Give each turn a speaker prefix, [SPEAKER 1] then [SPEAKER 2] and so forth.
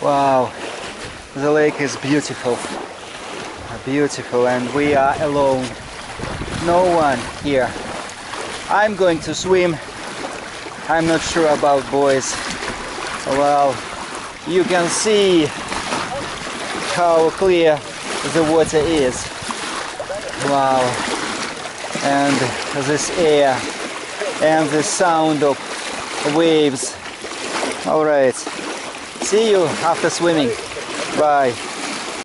[SPEAKER 1] Wow, the lake is beautiful, beautiful, and we are alone. No one here. I'm going to swim. I'm not sure about boys. Well, you can see how clear the water is. Wow, and this air and the sound of waves. All right. See you after swimming. Bye.